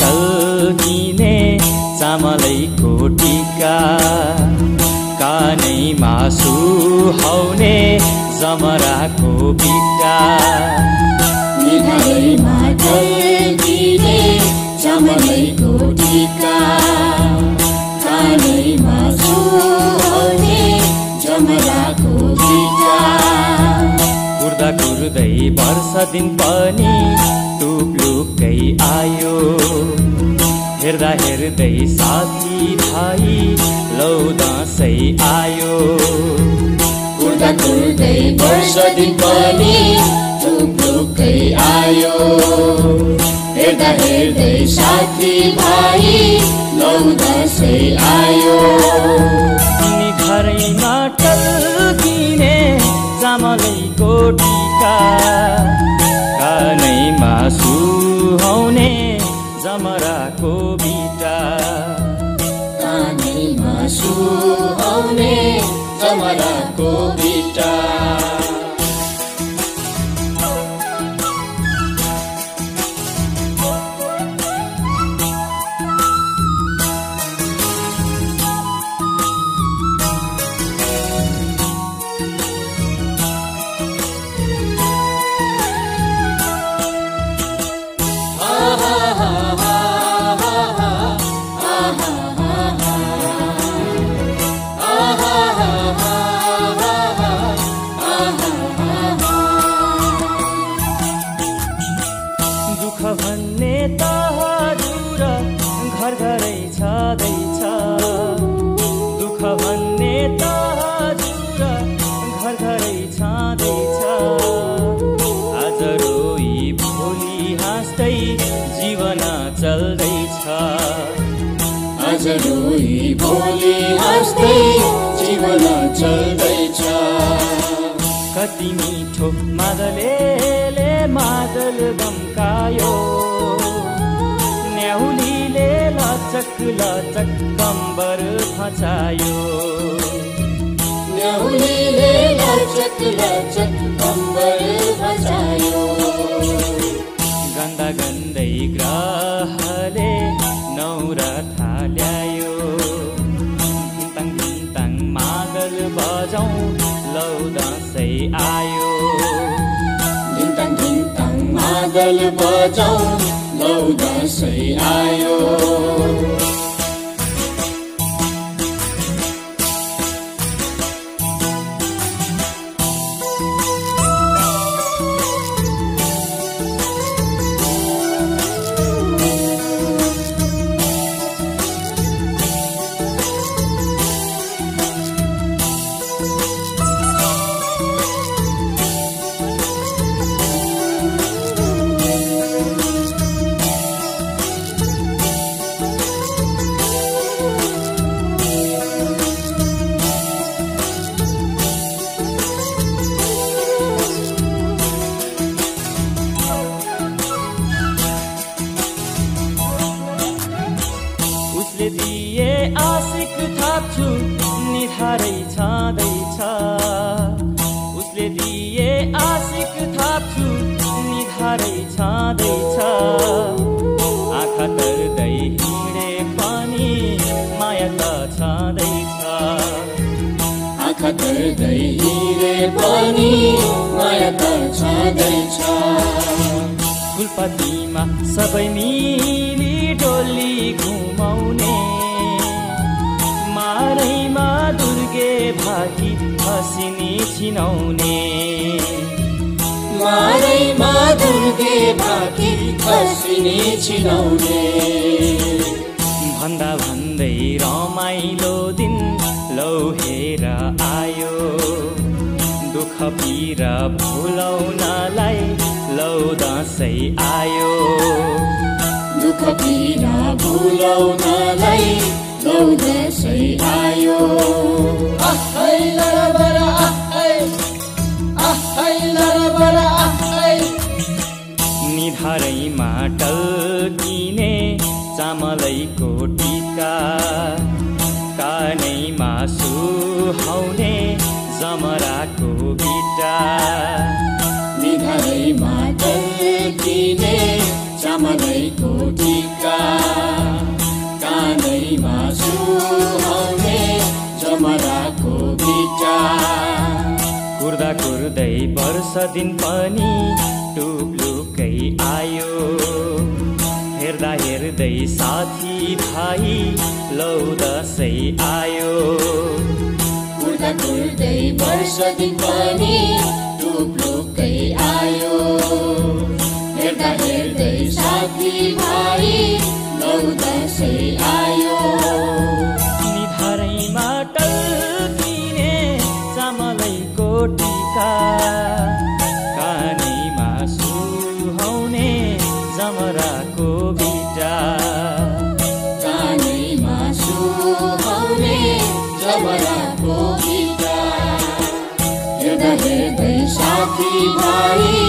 टल्किने चामलैको टिका कानै मासु हाउने जमराको बिका। टल्किने चामलैको टिका कुर्दै वर्ष दिन पनि टुप्लुकै आयो। हेर्दा हेर्दै साथी भाइ लौ दसैँ आयो। कुर्दा कुर्दै वर्ष दिन पनि टुक्टुकै आयो। हेर्दा हेर्दै साथी भाइ लौ दसैँ आयो। जमराको बिटा। कानैमा सुहाउने जमराको भोलि हाँस्दै जीवन चल्दैछ। कति मिठो मादलेले मादल गम्कायो न्याउलीले लचक लचक कम्बर फचायो। न्याउलीले लचक लचक कम्बर बजायो गन्दा गन्दै ग्रहले नौरथा ल्यायो धिन्ताङ धिन्ताङ मादल बजाउँ लौ दसैँ आयो धिन्ताङ धिन्ताङ मादल बजाउ लौ दसैँ आयो थाप्छु निधारै छँदैछ। उसले दिए आशिक थाप्छु निधारै छँदैछ। आँखा तर्दै हिँडे पनि माया त छँदैछ। आँखा तर्दै हिँडे पनि माया त छँदैछ। फुलपातीमा सबै मिली डोली घुमाउने भाकी हसिनी छिनाउने मारैमा दुर्गे भाकी खसिनी छिनाउने भन्दा भन्दै रमाइलो दिन लौ हेर आयो। दुःख पिर भुलाउनलाई लौ दसैँ आयो। दुःख पीडा भुलाउनलाई लौ दसैँ आयो आहै निधारैमा टल्किने चामलैको टिका कानैमा सुहाउने जमराको बिटा निधारैमा टल्किने चामलैको टिका। कानैमा मासु आउने जमराको बिटा। कुर्दा कुर्दै वर्ष दिन पनि टुप्लुकै आयो। हेर्दा हेर्दै साथी भाइ लौ दसैँ आयो। कुर्दा कुर्दै वर्ष दिन पनि टुप्लुकै हेर्दा